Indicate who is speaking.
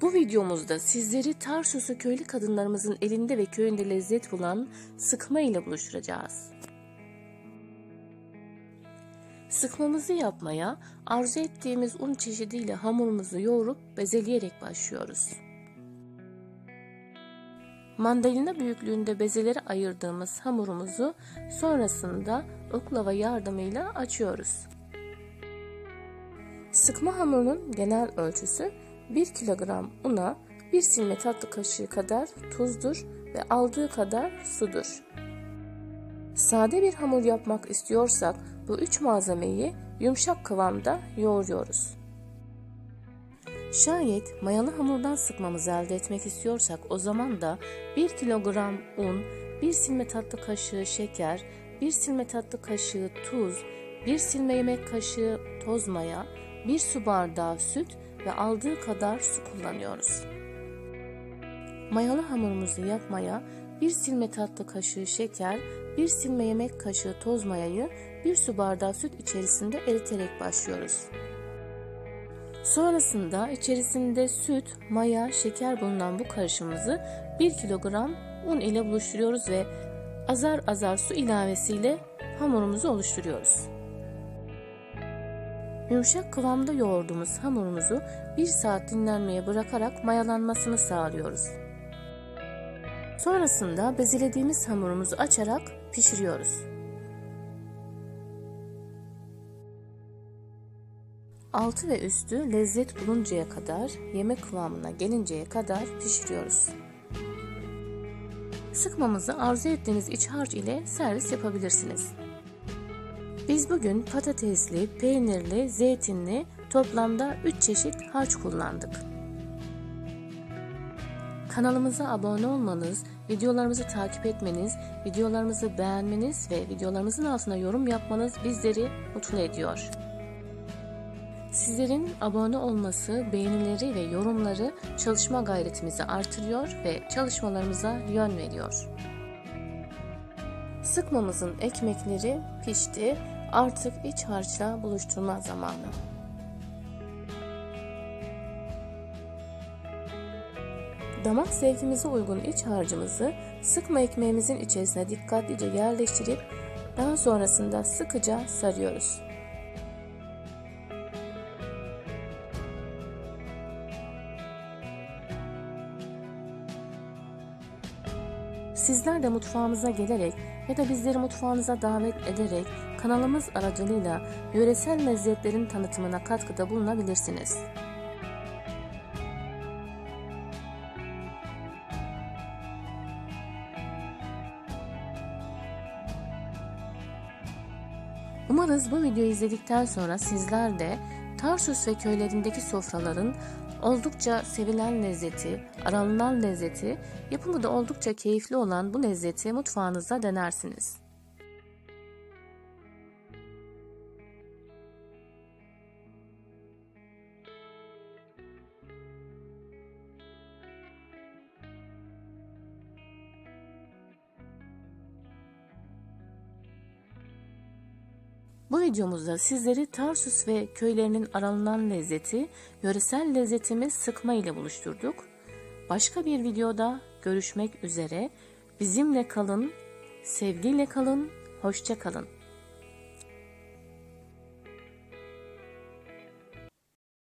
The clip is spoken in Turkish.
Speaker 1: Bu videomuzda sizleri Tarsus'u köylü kadınlarımızın elinde ve köyünde lezzet bulan sıkma ile buluşturacağız. Sıkmamızı yapmaya arzu ettiğimiz un çeşidiyle hamurumuzu yoğurup bezeleyerek başlıyoruz. Mandalina büyüklüğünde bezelere ayırdığımız hamurumuzu sonrasında oklava yardımıyla açıyoruz. Sıkma hamurunun genel ölçüsü 1 kilogram una 1 silme tatlı kaşığı kadar tuzdur ve aldığı kadar sudur. Sade bir hamur yapmak istiyorsak bu üç malzemeyi yumuşak kıvamda yoğuruyoruz. Şayet mayalı hamurdan sıkmamızı elde etmek istiyorsak o zaman da 1 kilogram un, 1 silme tatlı kaşığı şeker, 1 silme tatlı kaşığı tuz, 1 silme yemek kaşığı toz maya, 1 su bardağı süt ve aldığı kadar su kullanıyoruz. Mayalı hamurumuzu yapmaya 1 silme tatlı kaşığı şeker, 1 silme yemek kaşığı toz mayayı 1 su bardağı süt içerisinde eriterek başlıyoruz. Sonrasında içerisinde süt, maya, şeker bulunan bu karışımımızı 1 kilogram un ile buluşturuyoruz ve azar azar su ilavesiyle hamurumuzu oluşturuyoruz. Yumuşak kıvamda yoğurduğumuz hamurumuzu 1 saat dinlenmeye bırakarak mayalanmasını sağlıyoruz. Sonrasında bezelediğimiz hamurumuzu açarak pişiriyoruz. Altı ve üstü lezzet buluncaya kadar, yemek kıvamına gelinceye kadar pişiriyoruz. Sıkmamızı arzu ettiğiniz iç harç ile servis yapabilirsiniz. Biz bugün patatesli, peynirli, zeytinli toplamda 3 çeşit harç kullandık. Kanalımıza abone olmanız, videolarımızı takip etmeniz, videolarımızı beğenmeniz ve videolarımızın altına yorum yapmanız bizleri mutlu ediyor. Sizlerin abone olması, beğenileri ve yorumları çalışma gayretimizi artırıyor ve çalışmalarımıza yön veriyor. Sıkmamızın ekmekleri pişti. Artık iç harçla buluşturma zamanı. Damak zevkimize uygun iç harcımızı sıkma ekmeğimizin içerisine dikkatlice yerleştirip daha sonrasında sıkıca sarıyoruz. Sizler de mutfağımıza gelerek ya da bizleri mutfağınıza davet ederek kanalımız aracılığıyla yöresel lezzetlerin tanıtımına katkıda bulunabilirsiniz. Umarız bu videoyu izledikten sonra sizler de Tarsus ve köylerindeki sofraların oldukça sevilen lezzeti, aranılan lezzeti, yapımı da oldukça keyifli olan bu lezzeti mutfağınızda denersiniz. Bu videomuzda sizleri Tarsus ve köylerinin aranılan lezzeti, yöresel lezzetimiz sıkma ile buluşturduk. Başka bir videoda görüşmek üzere. Bizimle kalın, sevgiyle kalın, hoşça kalın.